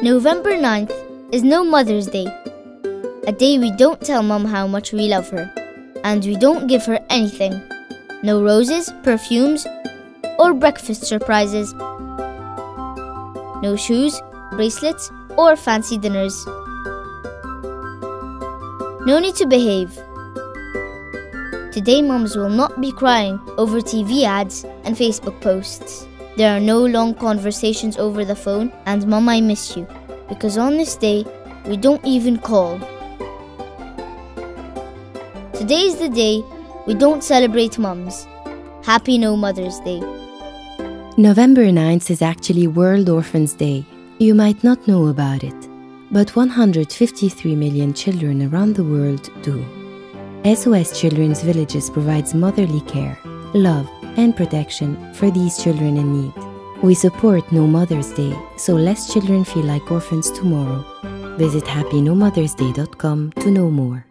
November 9th is No Mother's Day, a day we don't tell Mum how much we love her, and we don't give her anything no roses, perfumes, or breakfast surprises, no shoes, bracelets, or fancy dinners. No need to behave. Today, mums will not be crying over TV ads and Facebook posts. There are no long conversations over the phone, and Mum, I miss you. Because on this day, we don't even call. Today is the day we don't celebrate mums. Happy No Mother's Day. November 9th is actually World Orphans Day. You might not know about it, but 153 million children around the world do. SOS Children's Villages provides motherly care, love, and protection for these children in need. We support No Mother's Day so less children feel like orphans tomorrow. Visit happynomothersday.com to know more.